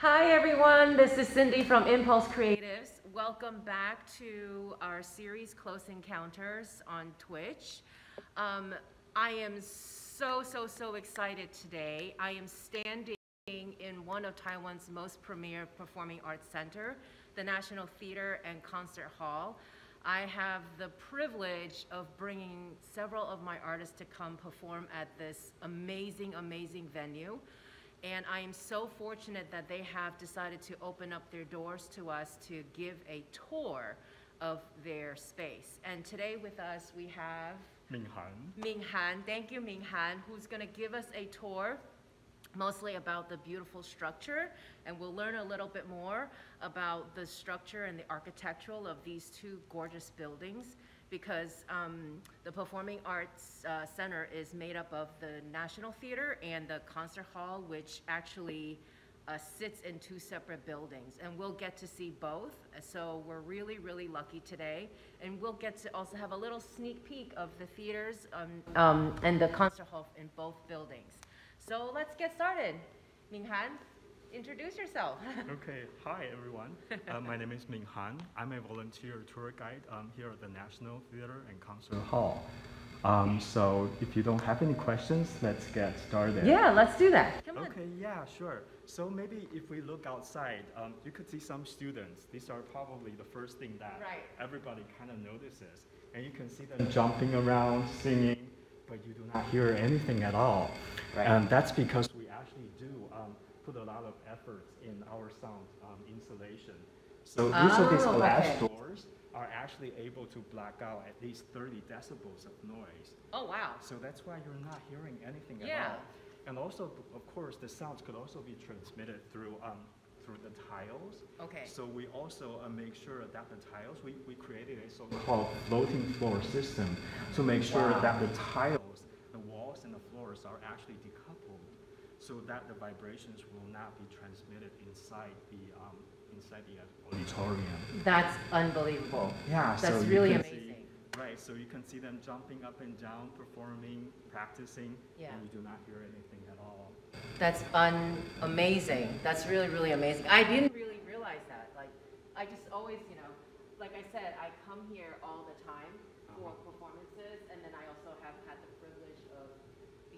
Hi, everyone. This is Cindy from InPulse Creatives. Welcome back to our series Close Encounters on Twitch. Um, I am so, so, so excited today. I am standing in one of Taiwan's most premier performing arts center, the National Theater and Concert Hall. I have the privilege of bringing several of my artists to come perform at this amazing, amazing venue. And I am so fortunate that they have decided to open up their doors to us to give a tour of their space. And today with us we have Ming Han. Ming Han. Thank you, Ming Han, who's going to give us a tour mostly about the beautiful structure, and we'll learn a little bit more about the structure and the architectural of these two gorgeous buildings because um, the Performing Arts uh, Center is made up of the National Theater and the Concert Hall, which actually uh, sits in two separate buildings. And we'll get to see both. So we're really, really lucky today. And we'll get to also have a little sneak peek of the theaters um, um, and the concert hall in both buildings. So let's get started. Ming Han, introduce yourself. okay, hi everyone. Uh, my name is Ming Han. I'm a volunteer tour guide um, here at the National Theater and Concert Hall. Um, so if you don't have any questions, let's get started. Yeah, let's do that. Come on. Okay, yeah, sure. So maybe if we look outside, um, you could see some students. These are probably the first thing that right. everybody kind of notices. And you can see them jumping around, singing, but you do not hear anything at all. Right. And that's because we actually do um, put a lot of efforts in our sound um, insulation. So oh, each of these glass okay. doors are actually able to block out at least 30 decibels of noise. Oh, wow. So that's why you're not hearing anything yeah. at all. And also, of course, the sounds could also be transmitted through um, through the tiles. Okay. So we also uh, make sure that the tiles, we, we created a so-called floating floor system to make sure wow. that the tiles, the walls and the floors are actually decoupled so that the vibrations will not be transmitted inside the um, inside the auditorium. That's unbelievable. Yeah, that's so really amazing. See, right, so you can see them jumping up and down, performing, practicing, yeah. and you do not hear anything at all. That's un amazing. That's really, really amazing. I didn't really realize that. Like, I just always, you know, like I said, I come here all the time for uh-huh. performances, and then I also have had the privilege of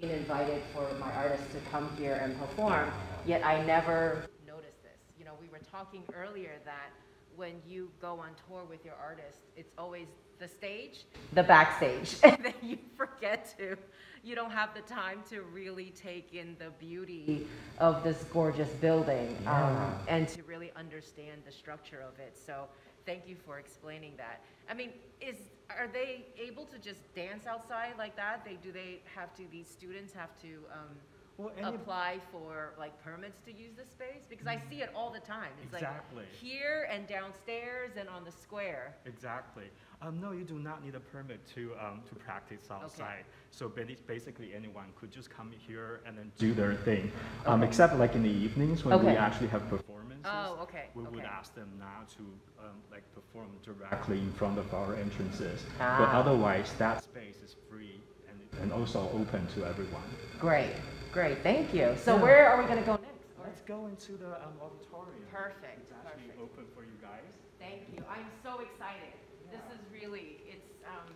being invited for my artists to come here and perform, yet I never noticed this. You know, we were talking earlier that when you go on tour with your artist, it's always the stage, the backstage, and then you forget to, you don't have the time to really take in the beauty of this gorgeous building yeah. um, and to really understand the structure of it. So thank you for explaining that. I mean, is are they able to just dance outside like that? They do they have to? These students have to. Um, well, apply for like permits to use the space? Because I see it all the time. It's exactly. like here and downstairs and on the square. Exactly. Um, no, you do not need a permit to um, to practice outside. Okay. So basically, anyone could just come here and then do their thing. Um. Except like in the evenings when okay. we actually have performances. Oh, okay. We okay. would ask them now to um, like perform directly in front of our entrances. Ah. But otherwise, that space is free and, and also open to everyone. Great. Great, thank you. So yeah. where are we going to go next? Let's go into the um, auditorium. Perfect. It's actually perfect. open for you guys. Thank you. I'm so excited. Yeah. This is really, it's, um,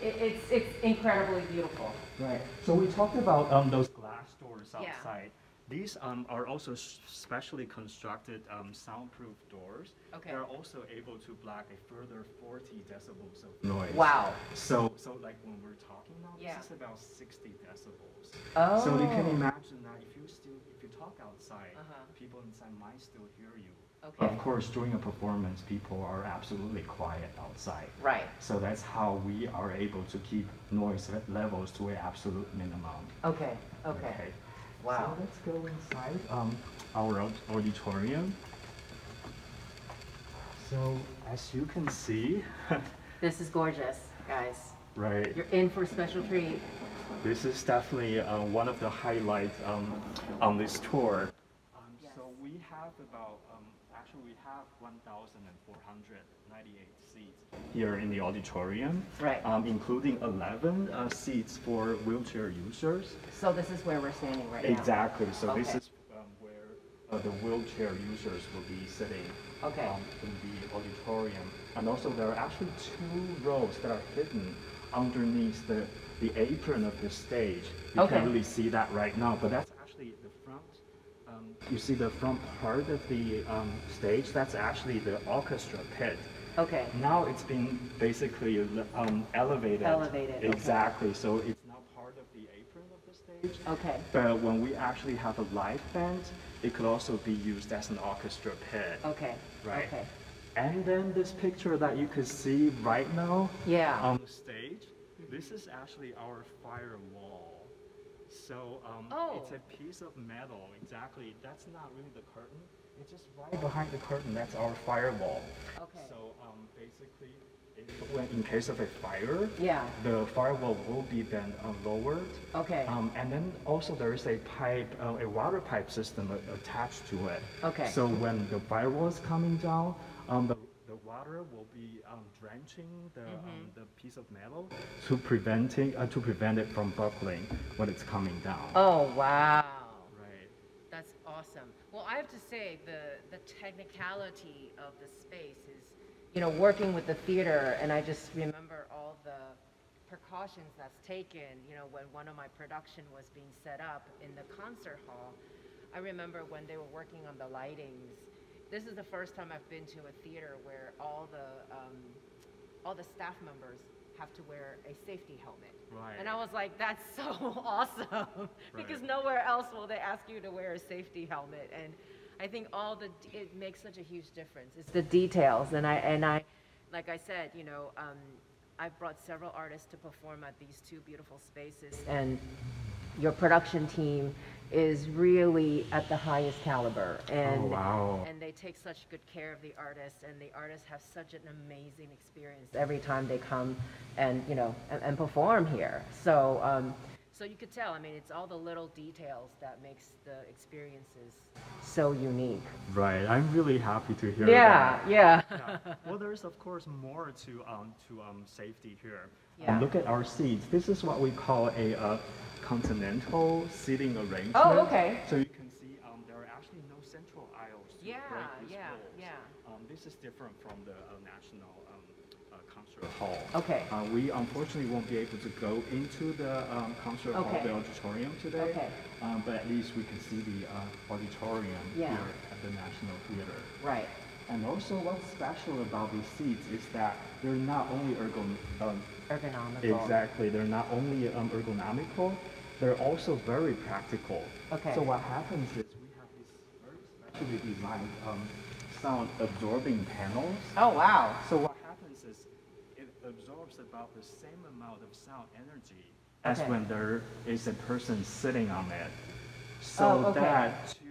it, it's, it's incredibly beautiful. Right. So we talked about um, those glass doors outside. Yeah. These um, are also specially constructed um, soundproof doors. Okay. They're also able to block a further 40 decibels of noise. Wow. So, so like when we're talking now, yeah. this is about 60 decibels. Oh. So you can imagine that if you still, if you talk outside, uh -huh. people inside might still hear you. Okay. Of course, during a performance, people are absolutely quiet outside. Right. So that's how we are able to keep noise levels to an absolute minimum. Okay. Okay. okay. Wow. So let's go inside um, our auditorium. So as you can see, this is gorgeous, guys. Right. You're in for a special treat. This is definitely uh, one of the highlights um, on this tour. Um, yes. So we have about, have 1,498 here in the auditorium, right. um, including 11 uh, seats for wheelchair users. So this is where we're standing right exactly. now? Exactly. So okay. this is um, where uh, the wheelchair users will be sitting Okay. um, in the auditorium. And also there are actually two rows that are hidden underneath the, the apron of the stage. You Okay. can't really see that right now, but that's actually the front. Um, you see the front part of the um, stage, that's actually the orchestra pit. Okay. Now it's been basically um, elevated. Elevated, okay. Exactly, so it's now part of the apron of the stage. Okay. But when we actually have a live band, it could also be used as an orchestra pit. Okay. Right. Okay. And then this picture that you could see right now Yeah. on the stage, this is actually our firewall. So um, Oh. it's a piece of metal, exactly. That's not really the curtain. It's just right behind the curtain. That's our firewall. Okay. So um, basically, when, in case of a fire, Yeah. the firewall will be then uh, lowered. Okay. Um, and then also there is a pipe, uh, a water pipe system attached to it. Okay. So when the firewall is coming down, um, the water will be um, drenching the, Mm-hmm. um, the piece of metal to preventing uh, to prevent it from buckling when it's coming down. Oh, wow. Right. That's awesome. Well, I have to say, the, the technicality of the space is, you know, working with the theater, and I just remember all the precautions that's taken, you know, when one of my production was being set up in the concert hall. I remember when they were working on the lightings. This is the first time I've been to a theater where all the, um, all the staff members have to wear a safety helmet. Right. And I was like, that's so awesome because Right. nowhere else will they ask you to wear a safety helmet. And I think all the it makes such a huge difference. It's the details, and I and I, like I said, you know, um, I've brought several artists to perform at these two beautiful spaces, and your production team is really at the highest caliber. And Oh, wow. and they take such good care of the artists, and the artists have such an amazing experience every time they come and you know and, and perform here. So um, so you could tell. I mean, it's all the little details that makes the experiences so unique. Right. I'm really happy to hear Yeah, that. yeah. Yeah. Well, there's of course more to um, to um, safety here. Yeah. Um, look at our seats. This is what we call a uh, continental seating arrangement. Oh, okay. So you can see um, there are actually no central aisles to Yeah, yeah, yeah. Um, this is different from the uh, national um, uh, concert hall. Okay. Uh, we unfortunately won't be able to go into the um, concert hall, the auditorium today. Okay. Um, but at least we can see the uh, auditorium Yeah. here at the National Theater. Right. And also, what's special about these seats is that they're not only ergon- um, Ergonomical. exactly they're not only um, ergonomical, they're also very practical. Okay. So what happens is we have these very specially designed um, sound absorbing panels. Oh wow. So what happens is it absorbs about the same amount of sound energy as Okay. when there is a person sitting on it. So Oh, okay. that to,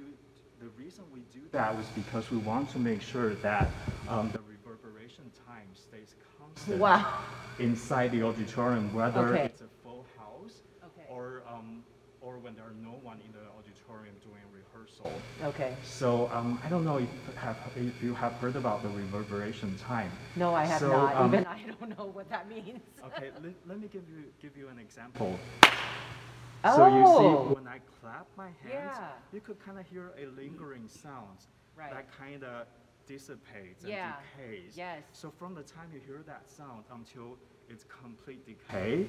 the reason we do that was because we want to make sure that um, the reverberation time stays constant Wow. Inside the auditorium, whether Okay. it's a full house Okay. or um, or when there are no one in the auditorium doing rehearsal. Okay. So um, I don't know if you have if you have heard about the reverberation time. No, I have So, not. um, Even I don't know what that means. Okay, let, let me give you give you an example. So you Oh. see, when I clap my hands, Yeah. you could kind of hear a lingering sound Right. that kind of dissipates and Yeah. decays. Yes. So from the time you hear that sound until it's complete decay,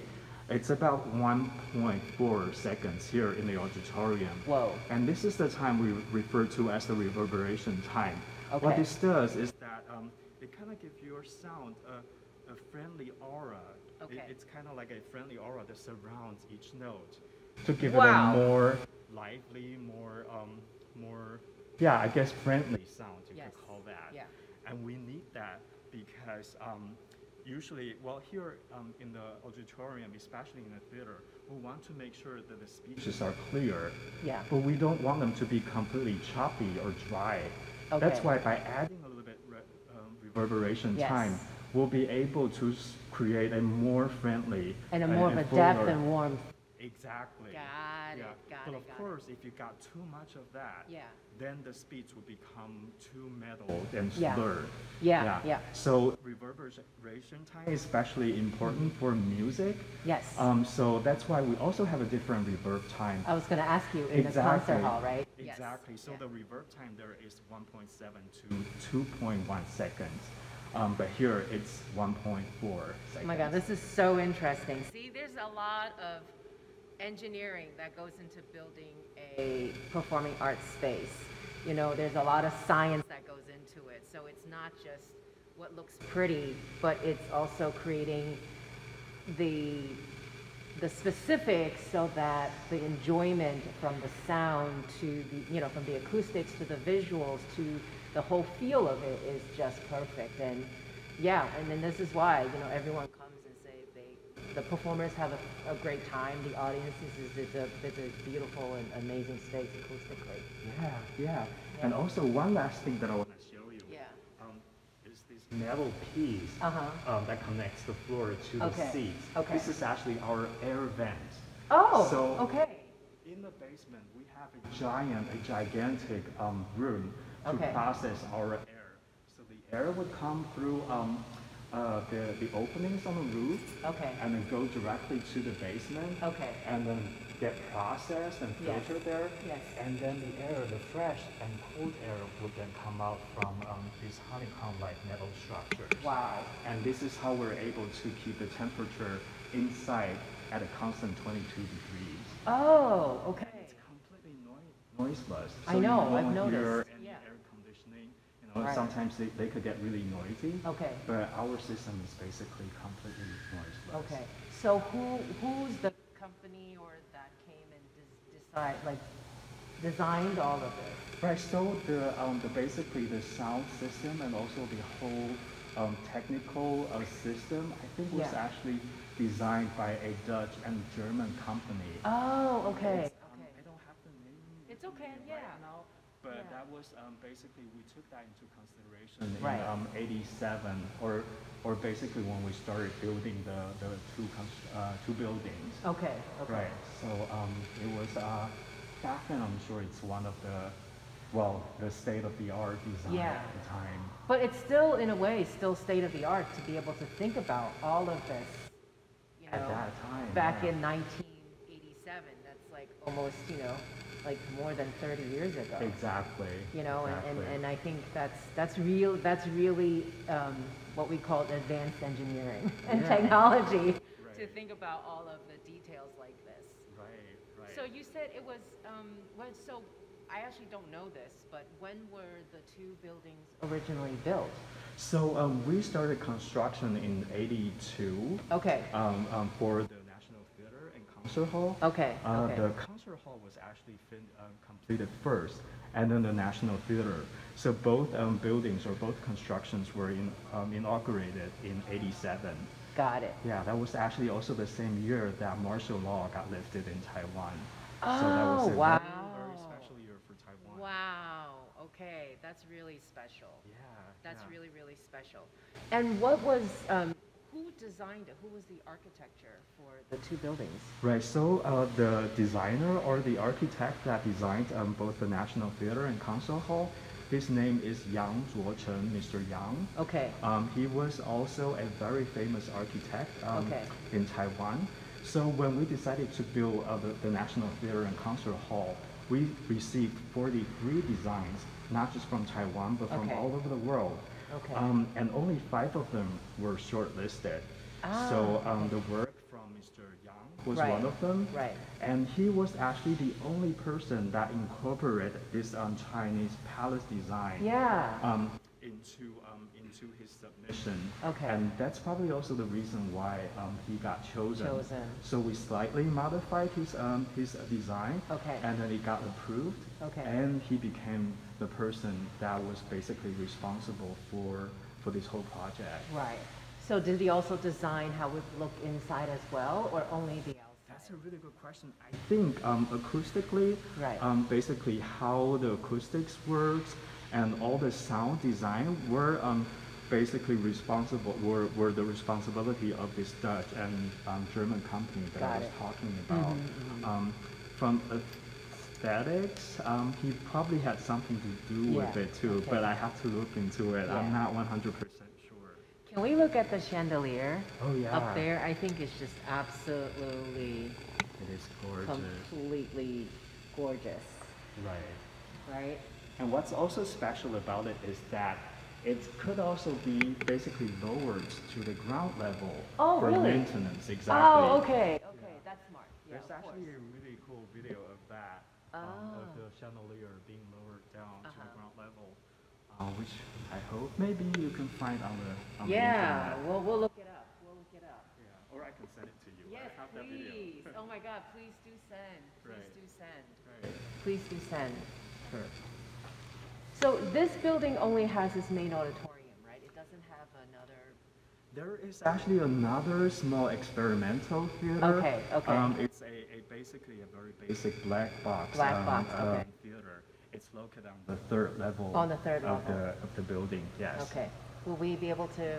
it's about 1.4 seconds here in the auditorium. Whoa. And this is the time we refer to as the reverberation time. Okay. What this does is that um, it kind of gives your sound a, a friendly aura. It- Okay. it's kind of like a friendly aura that surrounds each note to give Wow. it a more lively, more, um, more, yeah, I guess friendly sound, you Yes. could call that. Yeah. And we need that because um, usually, well, here um, in the auditorium, especially in the theater, we want to make sure that the speeches are clear. Yeah. But we don't want them to be completely choppy or dry. Okay. That's why by adding a little bit re- um, reverberation Yes. time, we'll be able to create a more friendly And a more of a depth and warmth. Exactly. Got it, yeah. got but it, of got it. course, if you got too much of that, Yeah. then the speech will become too metal and Yeah. slurred. Yeah, yeah. So reverberation time is especially important for music. Yes. Um, so that's why we also have a different reverb time. I was going to ask you in the concert hall, right? Yes. Exactly. So Yeah. the reverb time there is 1.7 to 2.1 seconds. Um, but here it's 1.4 seconds. Oh my God, this is so interesting. See, there's a lot of engineering that goes into building a performing arts space. You know, there's a lot of science that goes into it. So it's not just what looks pretty, but it's also creating the the specifics so that the enjoyment from the sound to the you know from the acoustics to the visuals to the whole feel of it is just perfect and yeah and then this is why you know everyone comes the performers have a, a great time the audience is, is it's a it's a beautiful and amazing space acoustically Yeah, yeah. And also one last thing that I want to show you. yeah Um, is this metal piece uh-huh um, that connects the floor to Okay, the seats. okay. This is actually our air vent. oh So- okay In the basement, we have a giant, a gigantic um, room to Okay. process our air. So the air would come through um, uh, the, the openings on the roof okay and then go directly to the basement okay and then get processed and Yes. filtered there. Yes. And then the air, the fresh and cold air would then come out from um, these honeycomb-like metal structures. wow And this is how we're able to keep the temperature inside at a constant 22 degrees. oh okay It's completely noi- noiseless. I so you know, I've noticed, any yeah. air conditioning. You know, Right. sometimes they, they could get really noisy. okay But our system is basically completely noiseless. Okay, so who, who's the company or that came and des- decide, like, designed all of this? Right, so the, um, the basically the sound system and also the whole um, technical uh, system, I think was Yeah. actually designed by a Dutch and German company. Oh, okay, It's, um, okay. I don't have the name. It's okay, me yeah. But Yeah. that was um, basically we took that into consideration Right. in um, '87, or or basically when we started building the the two uh, two buildings. Okay, okay. Right. So um, it was uh, back then. I'm sure it's one of the well, the state of the art design Yeah. at the time. But it's still, in a way, still state of the art to be able to think about all of this, you At that time, back yeah. in 1987. That's like almost, you know, like more than 30 years ago. Exactly. you know, and, and, and I think that's, that's real, that's really um, what we call advanced engineering and Yeah. technology to think about all of the details like this. Right. Right. So you said it was, um, when, so I actually don't know this, but when were the two buildings originally built? So um, we started construction in '82 Okay, um, um, for the National Theater and Concert Hall. okay, Uh, okay. The concert hall was actually fin- uh, completed first, and then the National Theater. So both um, buildings or both constructions were in, um, inaugurated in '87. Got it. Yeah, that was actually also the same year that martial law got lifted in Taiwan. so that was Oh, a wow. very, very special year for Taiwan. Wow, okay, that's really special. Yeah. That's yeah. really, really special. And what was, um, who designed it? Who was the architecture for the two buildings? Right, so uh, the designer or the architect that designed um, both the National Theater and Concert Hall, his name is Yang Zuochen, Mr. Yang. Okay, Um, he was also a very famous architect um, Okay. in Taiwan. So when we decided to build uh, the, the National Theater and Concert Hall, we received 43 designs, not just from Taiwan, but from Okay. all over the world. Okay. Um, and only five of them were shortlisted. so Ah, um, the work from Mr. Yang was Right. one of them. right. And he was actually the only person that incorporated this um, Chinese palace design Yeah, um, into um, into his submission. Okay. And that's probably also the reason why um, he got chosen. Chosen. So we slightly modified his um, his design. Okay. And then it got approved. Okay. And he became the person that was basically responsible for for this whole project. right. So did he also design how it would look inside as well, or only the outside? That's a really good question. I think um, acoustically, Right. um, basically how the acoustics works and all the sound design were um, basically responsible, were, were the responsibility of this Dutch and um, German company that Got I was it. talking about. Um, from aesthetics, um, he probably had something to do with Yeah, it too, okay. but I have to look into it. I'm not 100% sure. Can we look at the chandelier Oh, yeah. up there? I think it's just absolutely, It is gorgeous. completely gorgeous, Right. right? And what's also special about it is that it could also be basically lowered to the ground level Oh, for really? maintenance. Exactly. Oh, okay, okay, that's smart. Yeah, There's actually a really cool video of that, um, of Ah. the chandelier being lowered down to the Uh-huh. ground level, uh, which I hope maybe you can find on the on the Yeah, internet. we'll, we'll look it up, we'll look it up. Yeah, or I can send it to you. Yes, I have that video. please. Oh my God, please do send, please Right. do send, Right. please do send. Sure. So this building only has its main auditorium, right? It doesn't have another, There is actually another small experimental theater. Okay, okay. Um, it's a, a basically a very basic black box. Black um, box, um, theater. It's located on the third level. On the third of level. the of the building. Yes. okay. Will we be able to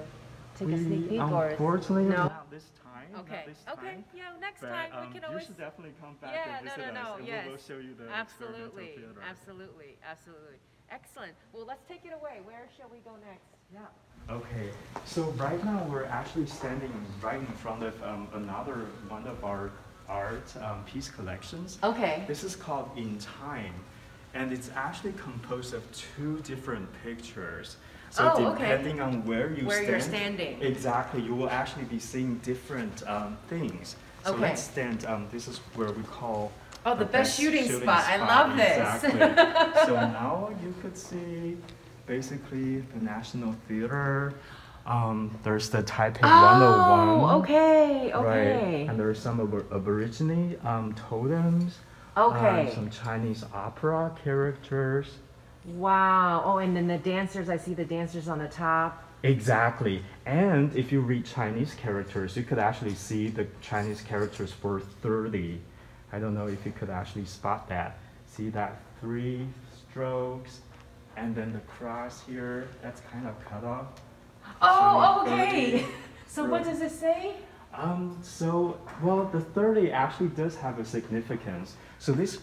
take we, a sneak peek or? is- Unfortunately, No? not this time. Okay, not this okay, yeah, next But, time um, we can you always. should definitely come back Yeah, and no, visit no, us, no, and yes. we will show you the Absolutely, experimental theater. absolutely, absolutely. Excellent. Well, let's take it away. Where shall we go next? Yeah. Okay, so right now we're actually standing right in front of um, another one of our art um, piece collections. Okay. This is called In Time, and it's actually composed of two different pictures. So Oh, okay. depending on where you Where stand, you're standing. exactly, you will actually be seeing different um, things. So Okay. let's stand. Um, this is where we call. Oh, the best shooting spot. I love this. Exactly. so now you could see basically the National Theater. Um, there's the Taipei 101. Oh, okay, Right, okay. and there are some abor- aborigine um, totems. Okay. some Chinese opera characters. Wow. Oh, and then the dancers, I see the dancers on the top. Exactly. And if you read Chinese characters, you could actually see the Chinese characters for 30. I don't know if you could actually spot that. See that three strokes, and then the cross here, that's kind of cut off. Oh, So okay. So what does it say? Um, so, well, the 30 actually does have a significance. So this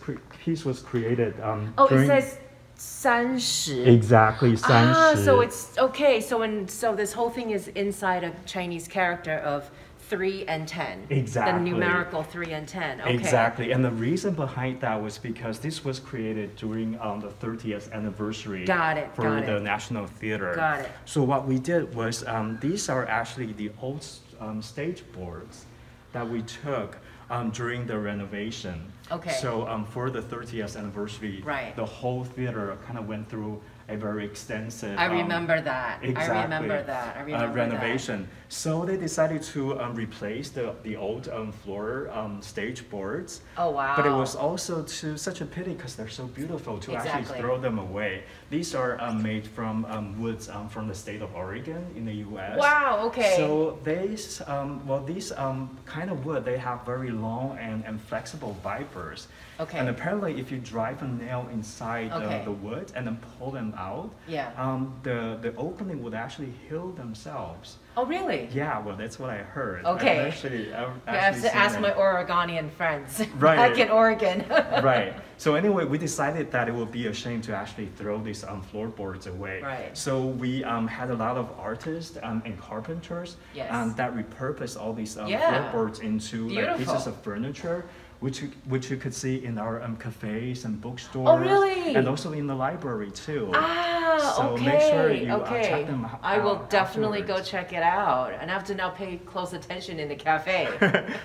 piece was created um, Oh, it says 30. exactly Ah, so it's okay. So when so this whole thing is inside a Chinese character of three and ten. Exactly. The numerical three and ten. Okay. Exactly, and the reason behind that was because this was created during um, the 30th anniversary Got it, for got the it. National Theater. Got it. So what we did was um, these are actually the old um, stage boards that we took um, during the renovation. Okay. So um, for the 30th anniversary, Right. the whole theater kind of went through a very extensive. I um, remember that. Exactly. I remember that. I uh, remember renovation. So they decided to um, replace the, the old um, floor um, stage boards. Oh wow. But it was also to such a pity because they're so beautiful to Exactly. actually throw them away. These are um, made from um, woods um, from the state of Oregon in the U.S. Wow. Okay. So these, um, well, these um, kind of wood, they have very long and, and flexible vipers. Okay. And apparently, if you drive a nail inside Okay. the, the wood and then pull them out, Yeah. um, the, the opening would actually heal themselves. oh really? Yeah, well, that's what I heard. Okay. I've actually, I've I have to ask it. my Oregonian friends. Right. Back in Oregon. right. So anyway, we decided that it would be a shame to actually throw these um, floorboards away. Right. So we um, had a lot of artists um, and carpenters Yes. um, that repurposed all these um, Yeah. floorboards into like, pieces of furniture. Which you, which you could see in our um, cafes and bookstores. Oh, really? And also in the library too. Ah, So okay. make sure you, uh, okay. check them I will out definitely go check it out, and I have to now pay close attention in the cafe.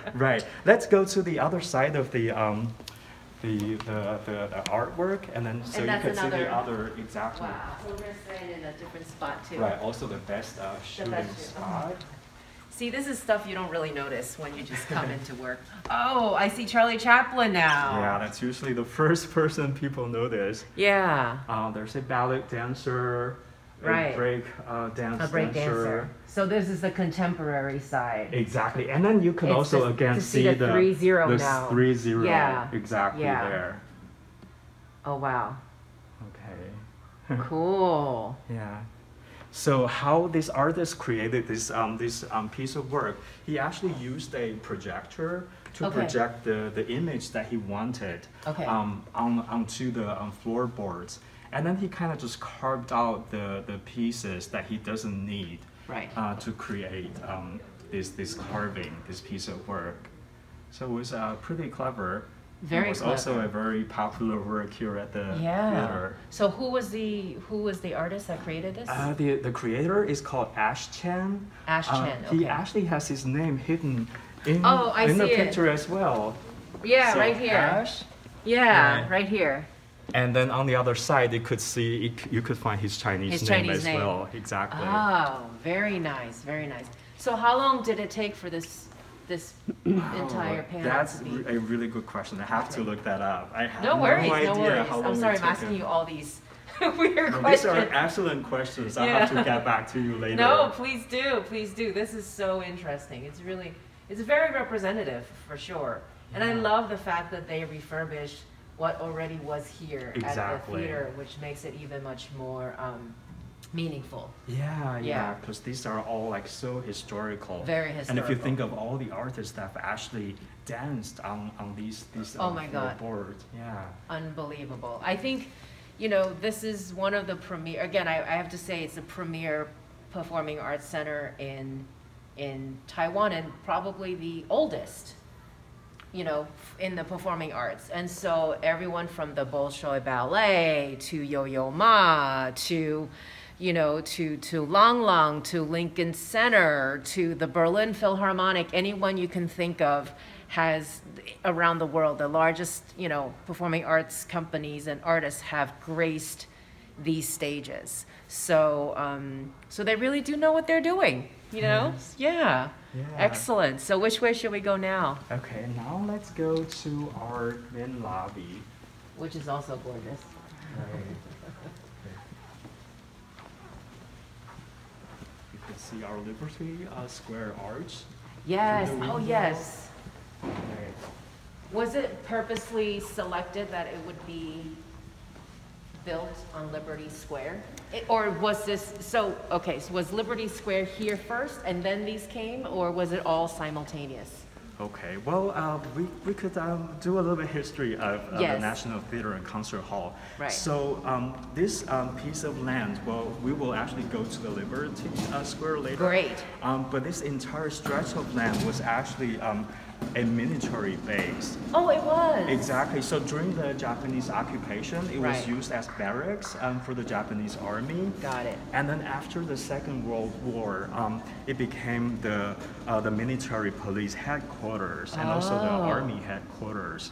right. Let's go to the other side of the um, the, the, the, the artwork, and then so And you can see the other exactly. wow. So we're staying in a different spot too. Right. Also the best uh, shooting best shoot- spot. See, this is stuff you don't really notice when you just come into work. Oh, I see Charlie Chaplin now. Yeah, that's usually the first person people notice. Yeah. Uh, there's a ballet dancer, Right. a break uh, dance A break dancer. dancer. So this is the contemporary side. Exactly, and then you can It's also the- again to see the the three zero the now. three zero Yeah, exactly yeah. there. Oh wow. Okay. Cool. Yeah. So how this artist created this um, this um, piece of work, he actually used a projector to Okay. project the, the image that he wanted Okay. um, on, onto the um, floorboards. And then he kind of just carved out the, the pieces that he doesn't need Right. uh, to create um, this, this carving, this piece of work. So it was uh, pretty clever. Very It was also a very popular work here at the Yeah. theater. So who was the who was the artist that created this? Uh, the, the creator is called Ash Chen. Ash Uh, Chen, He actually has his name hidden in, Oh, I in the see it. picture as well. yeah, So right here. Ash, Yeah, Right. right here. And then on the other side, you could see, it, you could find his Chinese His name Chinese as name. well. Exactly. Oh, very nice, very nice. So how long did it take for this this entire Oh, panel That's to be? a really good question. I have to look that up. I have No no, worries, idea no worries. how long I'm sorry, I'm asking him. you all these weird No, These are excellent questions. I'll Yeah. have to get back to you later. No, please do, please do. This is so interesting. It's really, it's very representative for sure. And I love the fact that they refurbished what already was here at the theater, which makes it even much more um, meaningful. Yeah, Yeah. yeah, because these are all like so historical. Very historical. And if you think of all the artists that have actually danced on, on these these Oh um, my God. boards, yeah. Unbelievable. I think, you know, this is one of the premier, again, I, I have to say, it's the premier performing arts center in, in Taiwan and probably the oldest, you know, in the performing arts. And so everyone from the Bolshoi Ballet to Yo-Yo Ma to, you know, to, to Lang Lang, to Lincoln Center, to the Berlin Philharmonic, anyone you can think of has around the world, the largest, you know, performing arts companies and artists have graced these stages. So, um, so they really do know what they're doing, you know? Yeah. Yeah. Excellent. So which way should we go now? Okay, now let's go to our main lobby. Which is also gorgeous. Right. You can see our Liberty uh, Square Arch. Yes. Oh, yes. Right. Was it purposely selected that it would be built on Liberty Square? It- Or was this, so, okay, so was Liberty Square here first and then these came, or was it all simultaneous? Okay, well, uh, we, we could um, do a little bit history of, of the National Theater and Concert Hall. Right. So um, this um, piece of land, well, we will actually go to the Liberty uh, Square later. Great. Um, but this entire stretch of land was actually um, a military base. Oh, it was? Exactly. So during the Japanese occupation, it was Right. used as barracks um, for the Japanese army. Got it. And then after the Second World War, um, it became the uh, the military police headquarters and also the Oh. army headquarters.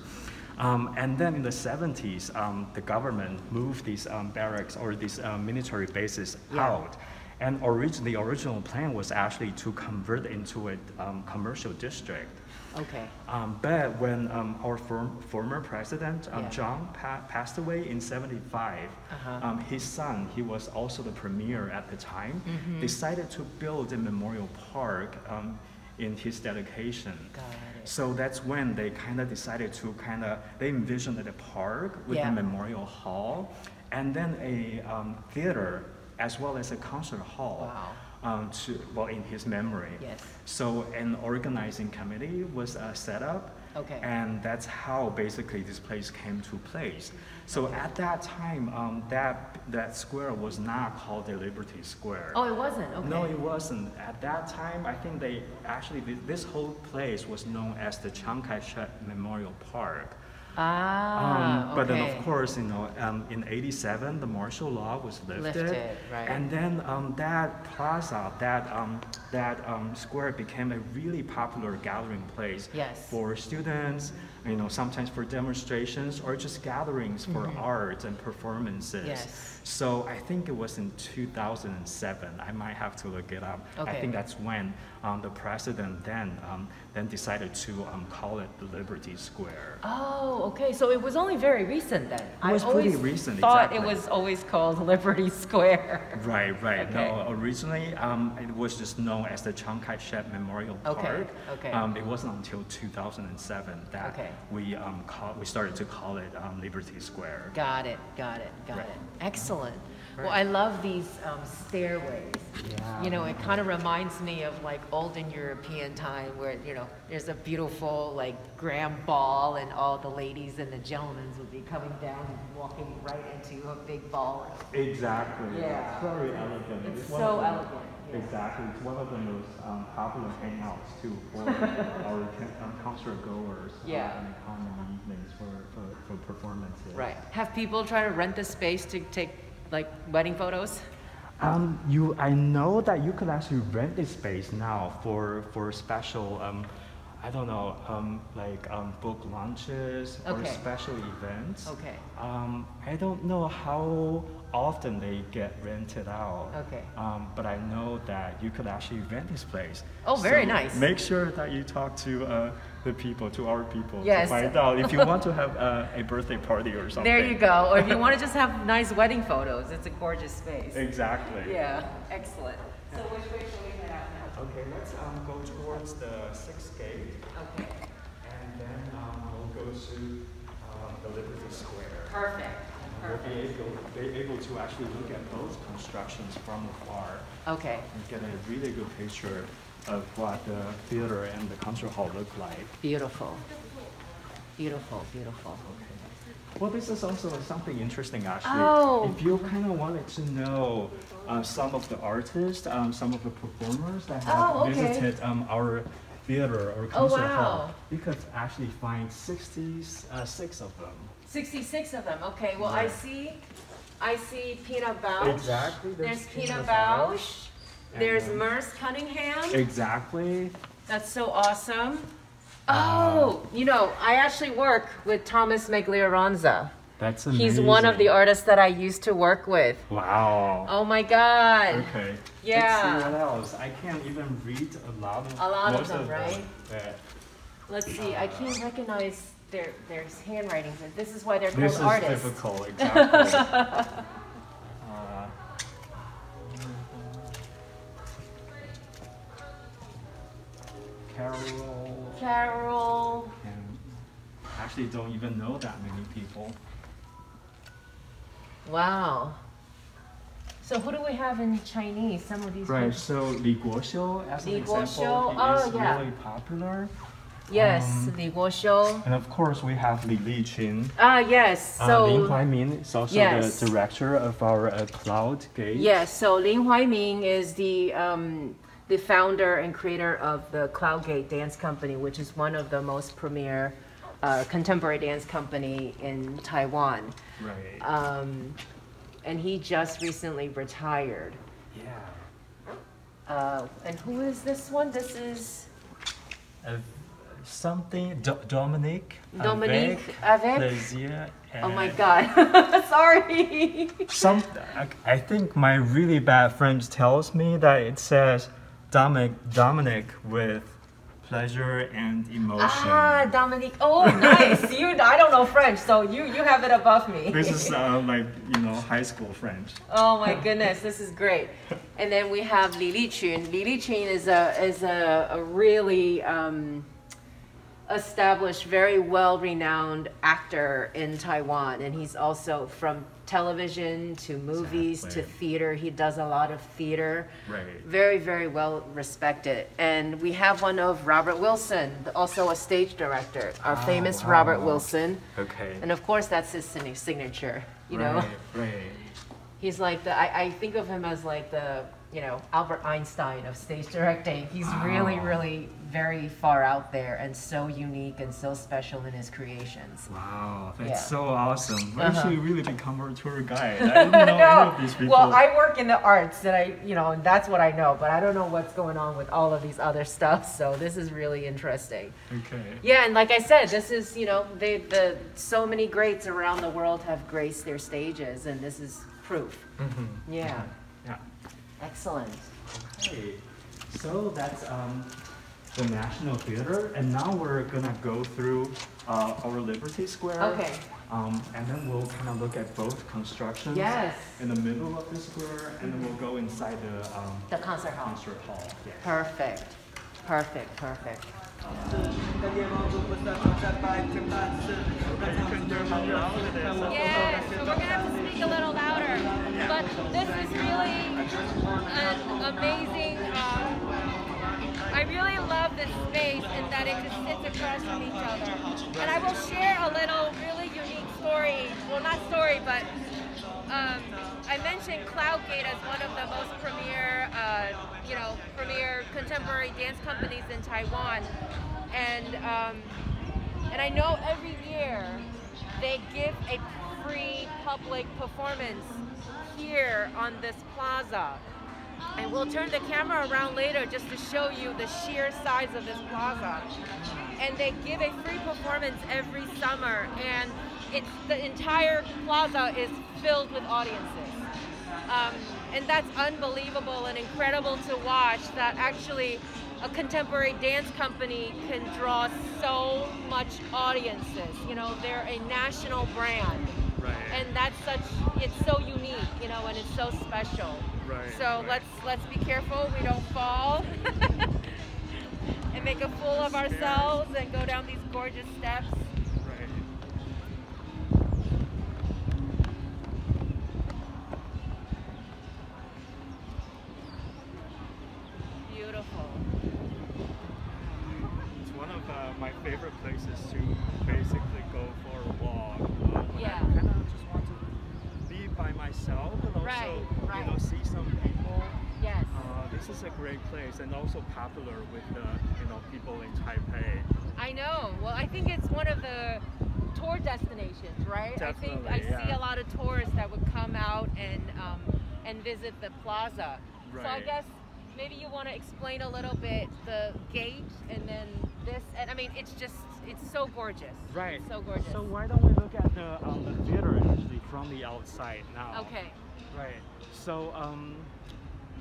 Um, and then in the 70s, um, the government moved these um, barracks or these um, military bases Yeah. out. And originally, the original plan was actually to convert into a um, commercial district. Okay. Um, but when um, our form, former president, um, Yeah. Chiang, pa- passed away in 75, Uh-huh. um, his son, he was also the premier at the time, Mm-hmm. decided to build a memorial park um, in his dedication. Got it. So that's when they kind of decided to kind of, they envisioned a park with Yeah. a memorial hall and then a um, theater as well as a concert hall. Wow. Um, to, well, in his memory. Yes. So an organizing committee was uh, set up. Okay. And that's how basically this place came to place. So at that time, um, that, that square was not called the Liberty Square. Oh, it wasn't? Okay. No, it wasn't. At that time, I think they actually, thi- this whole place was known as the Chiang Kai-shek Memorial Park. Ah, Um, But then, of course, you know, um, in 87, the martial law was lifted. Lifted, right. And then um, that plaza, that, um, that um, square became a really popular gathering place Yes. for students, you know, sometimes for demonstrations or just gatherings for art and performances. Yes. So I think it was in 2007. I might have to look it up. I think that's when um, the president then um, then decided to um, call it the Liberty Square. Oh, okay. So it was only very recent then. It was I pretty always recent, Thought it was always called Liberty Square. Right, right. Okay. No, originally um, it was just known as the Chiang Kai-shek Memorial Okay, Park. okay. Um, it wasn't until 2007 that Okay. we um, call, we started to call it um, Liberty Square. Got it, got it, got Right. it. Excellent. Well, I love these um, stairways. You know, it kind of reminds me of like olden European time where, you know, there's a beautiful like grand ball and all the ladies and the gentlemen would be coming down and walking right into a big ball. Exactly. Yeah. It's very elegant. It's one so the- elegant, yeah. Exactly. It's one of the most um, popular hangouts too for our um, concert goers uh, Yeah. and common evenings for, for, for performances. Right. Have people try to rent the space to take like wedding photos? Um, you, I know that you could actually rent this space now for, for special, um, I don't know, um, like um, book launches or special events. Okay. Um, I don't know how often they get rented out. Okay. Um, but I know that you could actually rent this place. Oh, very So nice. Make sure that you talk to uh, the people, to our people, Yes. to find out if you want to have uh, a birthday party or something. There you go. Or if you want to just have nice wedding photos, it's a gorgeous space. Exactly. Yeah, excellent. So which way should we head out now? Okay, let's um, go towards the sixth gate, Okay, and then um, we'll go to um, the Liberty Square. perfect, We'll be able, be able to actually look at both constructions from afar Okay, and get a really good picture of what the theater and the concert hall look like. beautiful. Beautiful, beautiful. Well, this is also something interesting, actually. Oh. If you kind of wanted to know uh, some of the artists, um, some of the performers that have Oh, okay. visited um, our theater or Oh, concert wow. hall, you could actually find 66 uh, six of them. Sixty-six of them, okay, well, I see, I see Pina Bausch. Exactly, there's There's Pina Pina Bausch. Bausch. There's um, Merce Cunningham. Exactly. That's so awesome. Uh, Oh, you know, I actually work with Thomas Magliaranza. That's amazing. He's one of the artists that I used to work with. Wow. Oh my God. Okay. Yeah. Let's see what else. I can't even read a lot of A lot of most them, right? Yeah. Let's see, I can't recognize their, their handwritings. This is why they're called This is artists. difficult, exactly. Carol, Carol. and actually don't even know that many people. Wow. So who do we have in Chinese? Some of these. Right, people- so Li Guoxiu, as an Li example, Guoxiu, he oh, is yeah. really popular. Yes, um, Li Guoxiu. And of course, we have Li Liqun. Ah, yes. uh, Lin So Huaimin is also Yes. the director of our uh, Cloud Gate. yes, so Lin Huaimin is the um, the founder and creator of the Cloud Gate Dance Company, which is one of the most premier uh, contemporary dance company in Taiwan. Right. Um, and he just recently retired. yeah. Uh, and who is this one? This is Uh, something Do- Dominique. Dominique avec avec. Oh my God! Sorry. Some, I- I think my really bad French tells me that it says Dominic, Dominic with pleasure and emotion. Ah, Dominic. Oh, nice. you, I don't know French, so you you have it above me. This is uh, like you know high school French. oh my goodness, this is great. And then we have Li Chun. Li Chun is a is a, a really um, established, very well-renowned actor in Taiwan, and he's also from television to movies to theater. He does a lot of theater. Right. Very, very well respected. And we have one of Robert Wilson, also a stage director, our Oh, famous wow. Robert Wilson. Okay. And of course, that's his signature. You know, Right. Right. he's like the. I, I think of him as like the, you know, Albert Einstein of stage directing. He's really, Wow. really very far out there and so unique and so special in his creations. Wow, that's Yeah. so awesome. We Uh-huh. should really become our tour guide. I didn't know any of these people. Well, I work in the arts, and I, you know, and that's what I know. But I don't know what's going on with all of these other stuff. So this is really interesting. Okay. Yeah, and like I said, this is, you know, they, the so many greats around the world have graced their stages, and this is proof. Mm-hmm. Yeah, Yeah. Excellent. Okay. So that's um, the National Theater, and now we're gonna go through uh, our Liberty Square. Okay. Um, and then we'll kind of look at both constructions. Yes. In the middle of the square, and then we'll go inside the um, The concert hall. concert hall. Yes. Perfect, perfect, perfect. Yes, so we're gonna have to speak a little louder. But this is really an amazing. Um, I really love this space and that it just sits across from each other. And I will share a little really unique story. Well, not story, but um, I mentioned Cloud Gate as one of the most premier, uh, you know, premier contemporary dance companies in Taiwan, and um, and I know every year they give a free public performance here on this plaza. And we'll turn the camera around later just to show you the sheer size of this plaza. And they give a free performance every summer, and it's the entire plaza is filled with audiences. Um, and that's unbelievable and incredible to watch that actually a contemporary dance company can draw so much audiences. You know, they're a national brand. Right. And that's such it's so unique, you know, and it's so special. Right, So right. let's let's be careful we don't fall and make a fool of ourselves and go down these gorgeous steps. Right. Beautiful. It's one of uh, my favorite places to basically go for a walk. Uh, when Yeah. I kind of just want to be by and also, Right, you right. know, see some people. Yes. Uh, this is a great place and also popular with the, you know, people in Taipei. I know. Well, I think it's one of the tour destinations, right? Definitely, I think I Definitely, see a lot of tourists that would come out and um, and visit the plaza. Right. So I guess maybe you want to explain a little bit the gate and then this. And I mean, it's just it's so gorgeous. Right. It's so gorgeous. So why don't we look at the, um, the theater actually from the outside now? okay. Right. So um,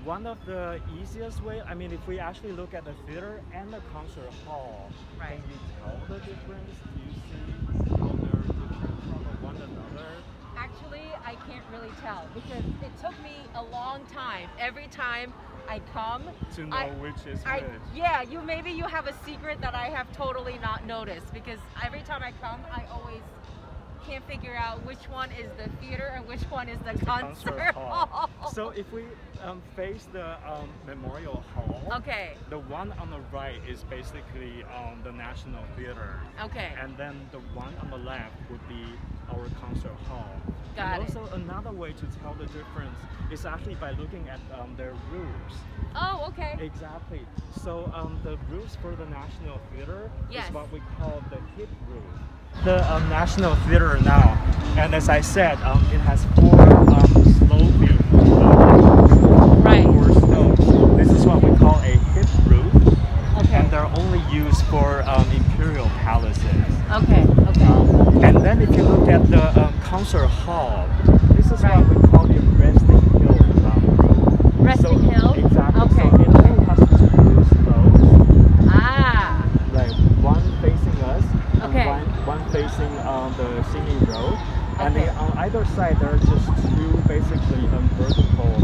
one of the easiest way, I mean, if we actually look at the theater and the concert hall, Right. can you tell the difference? Do you see how they're different from one another? Actually, I can't really tell because it took me a long time. Every time I come, To know I, which is I, which. yeah, you maybe you have a secret that I have totally not noticed because every time I come, I always can't figure out which one is the theater and which one is the The concert, hall. So if we um, face the um, memorial hall, okay, the one on the right is basically um, the National Theater. okay, And then the one on the left would be our concert hall. Got and it. also another way to tell the difference is actually by looking at um, their roofs. oh, okay, Exactly. So um, the roofs for the National Theater Yes. is what we call the hip roof. The um, National Theater now, and as I said, um, it has four um, sloping um, Right. four slopes. This is what we call a hip roof, okay, and they're only used for um, imperial palaces. okay, okay, Um, and then if you look at the um, concert hall, this is Right. what we call a resting hill um, roof. Resting so, hill? Exactly. Okay, So it only has two slopes, ah, like one facing us Okay. and one, one facing um, the Xinyi Road. And Okay. on either side, there are just two basically um, vertical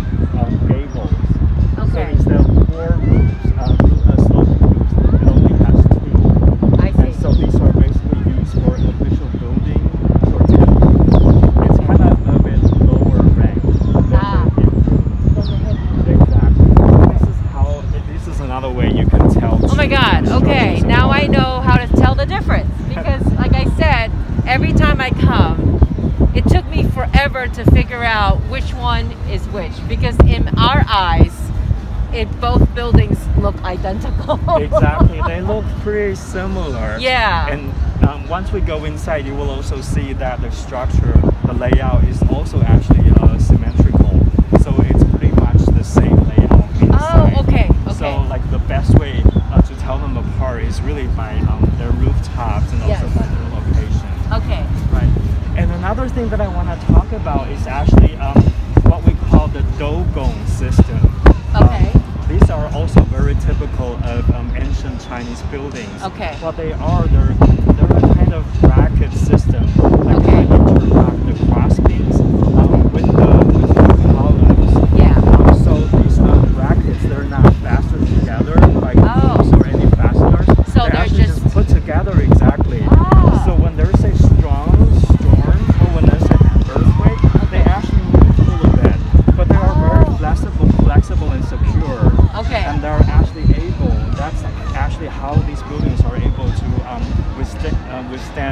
um, gables. So okay, instead of four roofs, um, uh, sloping roofs, it only has two. I And see. so these are basically used for official building or temple. It's kind of a bit lower rank than Ah. the hip roof. Exactly. This is how. This is another way you can tell. Oh my two God. Okay, structures now I apart. know how to tell the difference because, like I said, every time I come, it took me forever to figure out which one is which because in our eyes, it both buildings look identical. Exactly. They look pretty similar. Yeah. And um, once we go inside, you will also see that the structure, the layout is also actually uh, symmetrical. So it's pretty much the same layout inside. Oh, okay, okay. So like the best way uh, to tell them apart is really by um, their rooftops and also Yes. by their location. okay. Right. And another thing that I want to talk about is actually um, what we call the dougong system. Um, Okay. these are also very typical of um, ancient Chinese buildings. Okay. What they are, they're, a kind of bracket system. Like Okay. when you interlock the cross beams um, with the, with the columns. Yeah. Um, so these uh, brackets, they're not fastened together by Oh. glues or any fasteners. So they're actually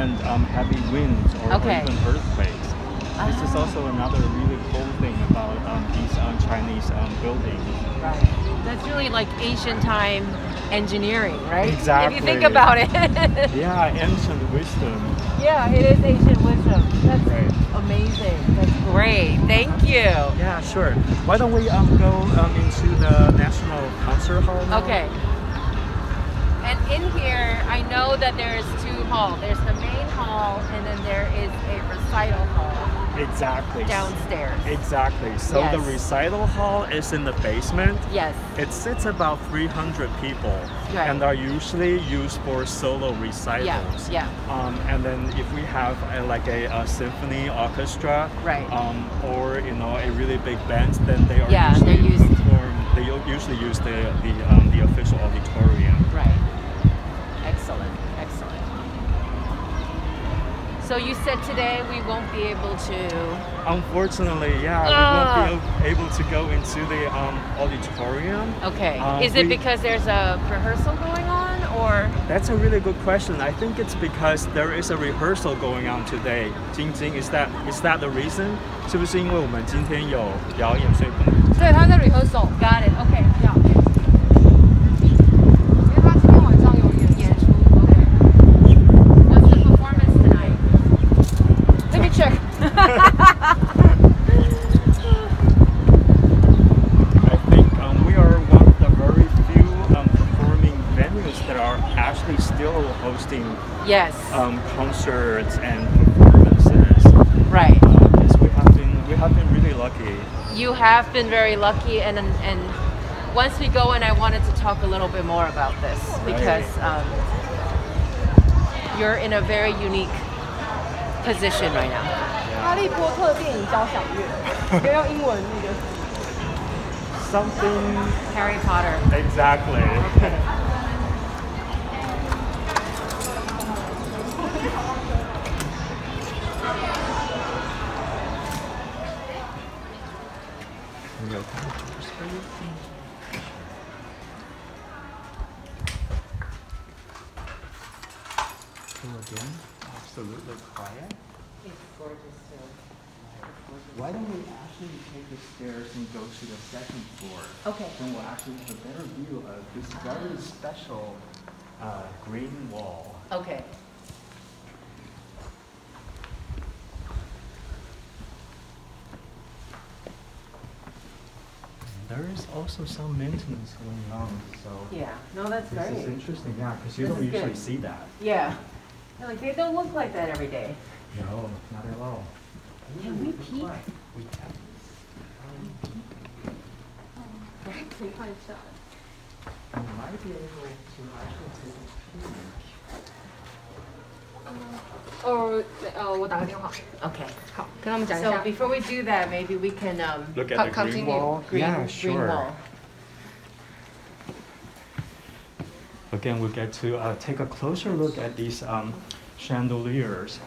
prevent um, heavy winds or, or Okay. even earthquakes. This is Ah. also another really cool thing about um, these um, Chinese um, buildings. Right. That's really like ancient time engineering, right? Exactly. If you think about it. Yeah, ancient wisdom. yeah, it is ancient wisdom. That's Right. amazing. That's great. Thank you. Yeah, sure. Why don't we um, go um, into the National Concert Hall? now? Okay. And in here, I know that there's two halls. There's the main hall, and then there is a recital hall Exactly. downstairs. Exactly. So the recital hall is in the basement. Yes. It sits about 300 people Right. and are usually used for solo recitals. yeah. Um, and then if we have a, like a, a symphony orchestra, Right. um, or you know a really big band, then they are Yeah, usually used- perform. They usually use the the, um, the official auditorium. Right. Excellent. Excellent. So you said today we won't be able to. Unfortunately, yeah, Ah. we won't be a- able to go into the um, auditorium. Okay. Uh, Is it we- because there's a rehearsal going on, or? That's a really good question. I think it's because there is a rehearsal going on today. 晶晶, is that is that the reason? 是不是因为我们今天有表演，所以不能？对，他在 rehearsal。Got it. Okay. um, concerts and performances. right. Uh, yes, we have been we have been really lucky. You have been very lucky, and and once we go in, I wanted to talk a little bit more about this because um, you're in a very unique position right now. 哈利波特电影交响乐，不要用英文那个。 Something Harry Potter. exactly. gorgeous too. Why don't we actually take the stairs and go to the second floor? Okay. Then we'll actually have a better view of this very special uh, green wall. Okay. There is also some maintenance going on, so Yeah. No, that's this is interesting. Yeah, because you This don't usually good. see that. Yeah. They're Like they don't look like that every day. No, not at all. Can we Ooh, looks peek? like We can. 可以看一下。 Um, we might be able to actually take a peek. 呃呃，我打个电话。 Okay. 好，跟他们讲一 So 下。 before we do that, maybe we can um, Look at Co- the green continue. wall. green, yeah, green sure. wall. Again, we get to uh, take a closer look at these um, chandeliers.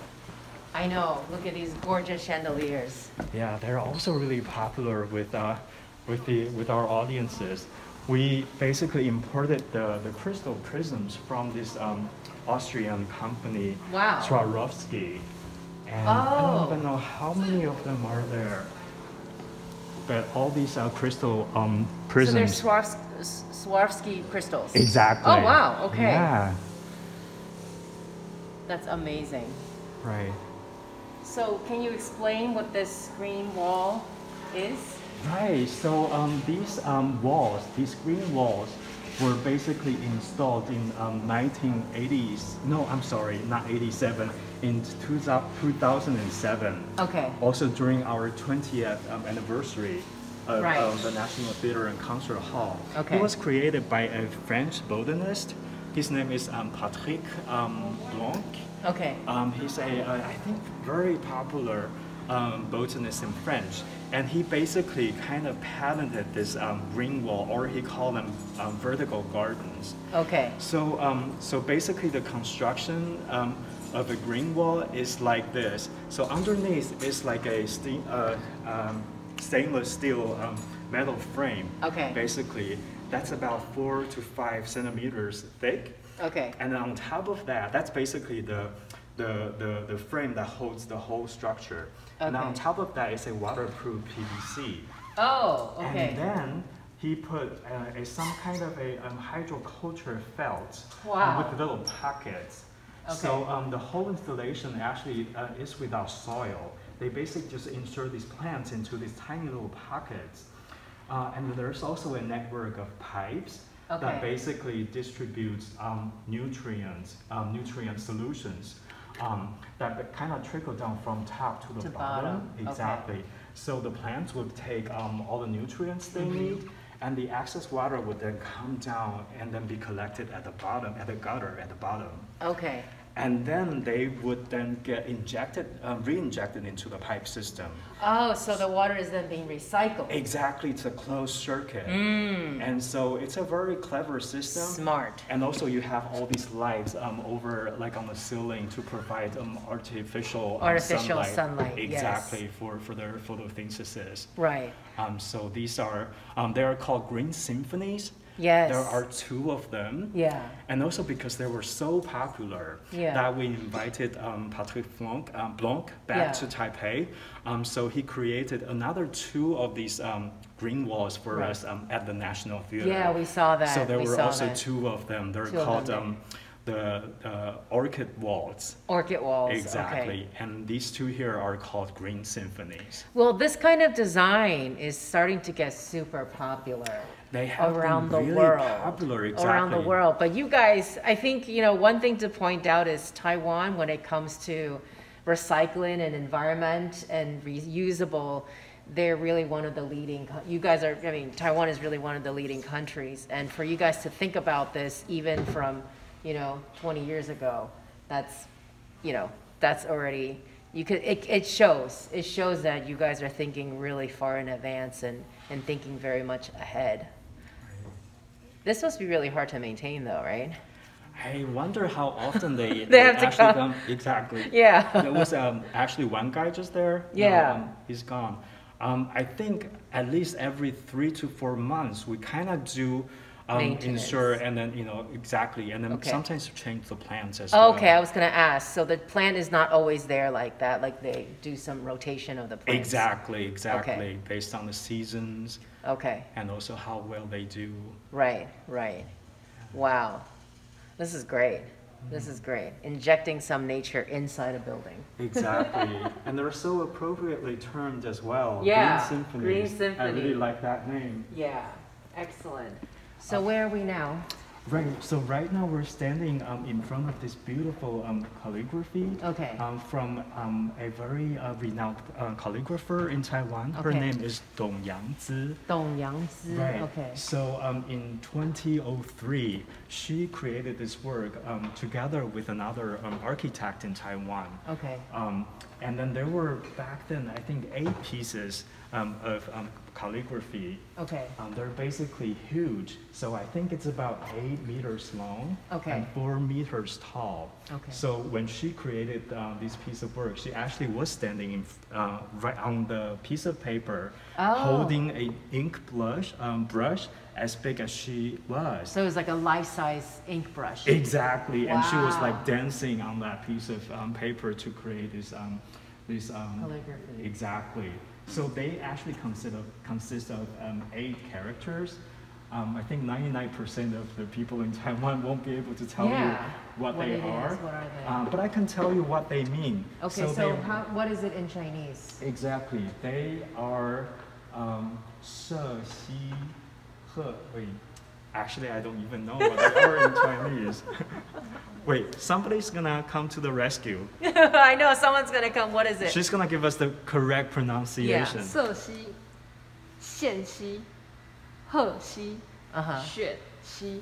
I know. Look at these gorgeous chandeliers. Yeah, they're also really popular with uh, with the with our audiences. We basically imported the, the crystal prisms from this um, Austrian company, Wow. Swarovski. And I Oh. don't even know how many of them are there. But all these are crystal um, So they're prisms. Swarovski, Swarovski crystals. exactly. Oh, wow, okay. Yeah, That's amazing. right. So can you explain what this green wall is? Right. So um, these um, walls, these green walls, were basically installed in um, 1980s. No, I'm sorry, not 87. In 2007. Okay. Also during our 20th um, anniversary of Right. um, the National Theatre and Concert Hall. Okay. It was created by a French botanist. His name is um, Patrick um, Blanc. Okay. Um, he's a, uh, I think, very popular um, botanist in French, and he basically kind of patented this um, green wall, or he called them um, vertical gardens. Okay. So, um, so basically, the construction um, of a green wall is like this. So underneath is like a ste- uh, um, stainless steel um, metal frame. Okay. Basically, that's about four to five centimeters thick. Okay. And on top of that, that's basically the the, the, the frame that holds the whole structure. Okay. And on top of that is a waterproof PVC. Oh, okay. And then he put uh, a, some kind of a um, hydroculture felt Wow. with little pockets. So Okay. um, the whole installation actually uh, is without soil. They basically just insert these plants into these tiny little pockets. Uh, and there's also a network of pipes Okay. that basically distributes um, nutrients, um, nutrient solutions um, that kind of trickle down from top to the To bottom. bottom, okay. Exactly. So the plants would take um, all the nutrients they Mhm. need, and the excess water would then come down and then be collected at the bottom, at the gutter at the bottom. Okay. And then they would then get injected, uh, re-injected into the pipe system. Oh, so the water is then being recycled. Exactly, it's a closed circuit. Mm. And so it's a very clever system. Smart. And also you have all these lights um, over, like on the ceiling to provide um, artificial um, Artificial sunlight, yes. Exactly, for, for their photosynthesis. Right. Um, so these are, um, they are called green symphonies. Yes. There are two of them. Yeah. And also because they were so popular Yeah. that we invited um, Patrick Blanc, um, Blanc back Yeah. to Taipei. Um, so he created another two of these um, green walls for Right. us um, at the National Theater. Yeah, we saw that. So there we were also that. two of them. They're Two called the uh, orchid walls. Orchid walls. Exactly. Okay. And these two here are called green symphonies. Well, this kind of design is starting to get super popular. They have around been the really world. popular. Exactly. Around the world. But you guys, I think, you know, one thing to point out is Taiwan, when it comes to recycling and environment and reusable, they're really one of the leading, you guys are, I mean, Taiwan is really one of the leading countries. And for you guys to think about this even from, you know, 20 years ago, that's, you know, that's already, you could, it, it shows, it shows that you guys are thinking really far in advance and, and thinking very much ahead. This must be really hard to maintain though, right? I wonder how often they, They have to actually come. Exactly. Yeah. there was um, actually one guy just there. No, Yeah. um, he's gone. Um, I think at least every three to four months, we kind of do um, Maintenance. and then, you know, exactly. And then Okay. sometimes change the plans as well. Okay, I was gonna ask, so the plant is not always there like that, like they do some rotation of the plants? Exactly, exactly. Based on the seasons Okay, and also how well they do. right, right. Wow, this is great, this is great. Injecting some nature inside a building. Exactly. and they're so appropriately termed as well. Yeah, Green Green Symphonies. I really like that name. Yeah, excellent. So where are we now? Right. So right now we're standing um, in front of this beautiful um, calligraphy. Okay. Um, from um, a very uh, renowned uh, calligrapher in Taiwan. Okay. Her name is Dong Yangzi. Dongyangzi, Right. okay. So um, in 2003, she created this work um, together with another um, architect in Taiwan. Okay, Um, and then there were back then, I think, eight pieces um, of um, calligraphy. okay, Um, they're basically huge. So I think it's about eight meters long Okay. and four meters tall. Okay. So when she created uh, this piece of work, she actually was standing in, uh, right on the piece of paper, Oh. holding a ink blush, um, brush as big as she was. so it was like a life-size ink brush? Exactly, and she was like dancing on that piece of um, paper to create this um, this um, Calligraphy. Exactly. So they actually consist of consist of um, eight characters. Um, I think 99% of the people in Taiwan won't be able to tell Yeah, you what, what they it is, are. what are they? Um, but I can tell you what they mean. Okay, so they- how, what is it in Chinese? Exactly. They are um, 社西鹤. Wait, actually, I don't even know what they are in Chinese. Wait, somebody's gonna come to the rescue. I know, someone's gonna come, what is it? She's gonna give us the correct pronunciation. 色溪、线溪、鹤溪、 Uh-huh. 雪溪。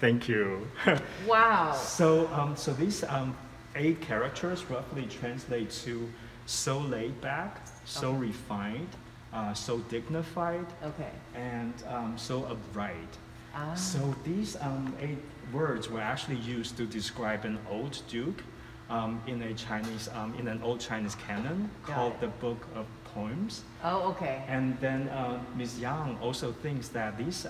Thank you. Wow. so, um, so these um, eight characters roughly translate to so laid back, so Okay. refined, uh, so dignified, Okay. and um, so upright. Ah. So these um, eight words were actually used to describe an old duke um, in a Chinese, um, in an old Chinese canon Got called it. the Book of Poems. Oh, okay. And then uh, Ms. Yang also thinks that these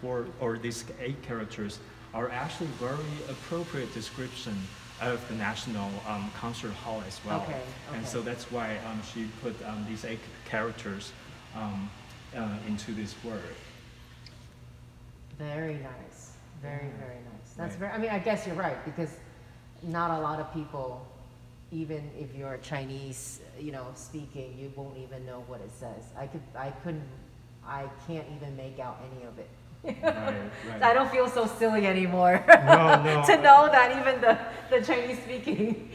four or these eight characters are actually very appropriate description of the National um, Concert Hall as well. Okay, And so that's why um, she put um, these eight characters um, uh, into this work. Very nice, very, very nice. That's Right. very, I mean, I guess you're right, because not a lot of people, even if you're Chinese, you know, speaking, you won't even know what it says. I could, I couldn't, I can't even make out any of it. Right, right. I don't feel so silly anymore. No, no, To I- know that even the, the Chinese speaking.